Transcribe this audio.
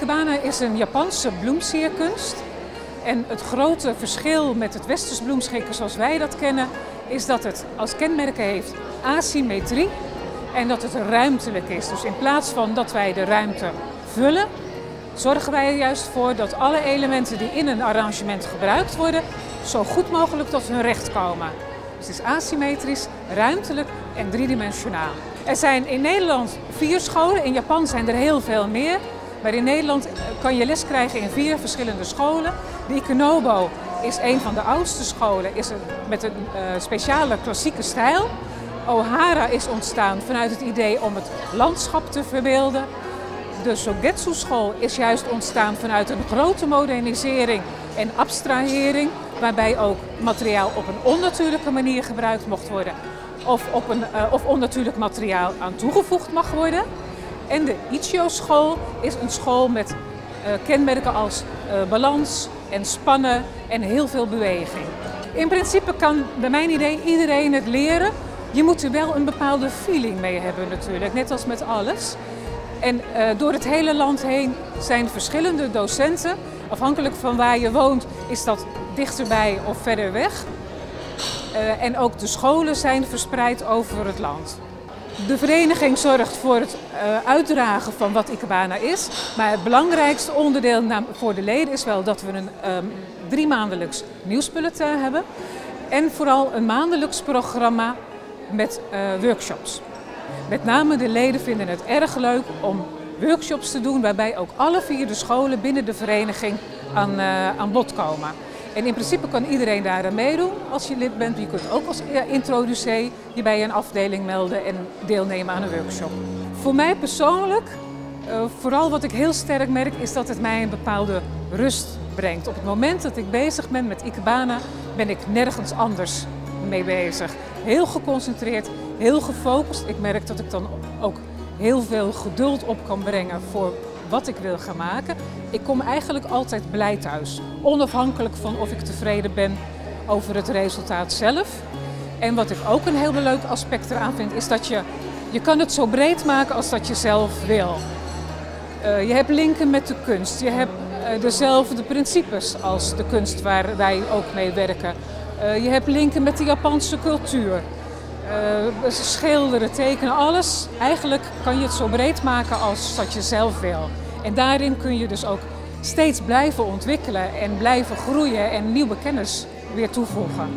Ikebana is een Japanse bloemsierkunst. En het grote verschil met het westers bloemschikken zoals wij dat kennen, is dat het als kenmerken heeft asymmetrie en dat het ruimtelijk is. Dus in plaats van dat wij de ruimte vullen, zorgen wij er juist voor dat alle elementen die in een arrangement gebruikt worden, zo goed mogelijk tot hun recht komen. Dus het is asymmetrisch, ruimtelijk en driedimensionaal. Er zijn in Nederland vier scholen, in Japan zijn er heel veel meer. Maar in Nederland eh, kan je les krijgen in vier verschillende scholen. De Ikonobo is een van de oudste scholen, is met een uh, speciale klassieke stijl. Ohara is ontstaan vanuit het idee om het landschap te verbeelden. De Sogetsu-school is juist ontstaan vanuit een grote modernisering en abstrahering, waarbij ook materiaal op een onnatuurlijke manier gebruikt mocht worden of, op een, uh, of onnatuurlijk materiaal aan toegevoegd mag worden. En de Ichio-school is een school met uh, kenmerken als uh, balans en spannen en heel veel beweging. In principe kan bij mijn idee iedereen het leren. Je moet er wel een bepaalde feeling mee hebben natuurlijk, net als met alles. En uh, door het hele land heen zijn verschillende docenten. Afhankelijk van waar je woont is dat dichterbij of verder weg. En ook de scholen zijn verspreid over het land. De vereniging zorgt voor het uh, uitdragen van wat Ikebana is. Maar het belangrijkste onderdeel voor de leden is wel dat we een um, drie maandelijks nieuwsbulletin hebben. En vooral een maandelijks programma met uh, workshops. Met name de leden vinden het erg leuk om workshops te doen waarbij ook alle vier de scholen binnen de vereniging aan, uh, aan bod komen. En in principe kan iedereen daar aan meedoen als je lid bent. Je kunt ook als introducee je bij een afdeling melden en deelnemen aan een workshop. Voor mij persoonlijk, uh, vooral wat ik heel sterk merk, is dat het mij een bepaalde rust brengt. Op het moment dat ik bezig ben met Ikebana, ben ik nergens anders mee bezig. Heel geconcentreerd, heel gefocust. Ik merk dat ik dan ook heel veel geduld op kan brengen voor wat ik wil gaan maken. Ik kom eigenlijk altijd blij thuis. Onafhankelijk van of ik tevreden ben over het resultaat zelf. En wat ik ook een heel leuk aspect eraan vind, is dat je, je kan het zo breed maken als dat je zelf wil. Uh, je hebt linken met de kunst. Je hebt uh, dezelfde principes als de kunst waar wij ook mee werken. Uh, je hebt linken met de Japanse cultuur. Uh, schilderen, tekenen, alles. Eigenlijk kan je het zo breed maken als dat je zelf wil. En daarin kun je dus ook steeds blijven ontwikkelen en blijven groeien en nieuwe kennis weer toevoegen.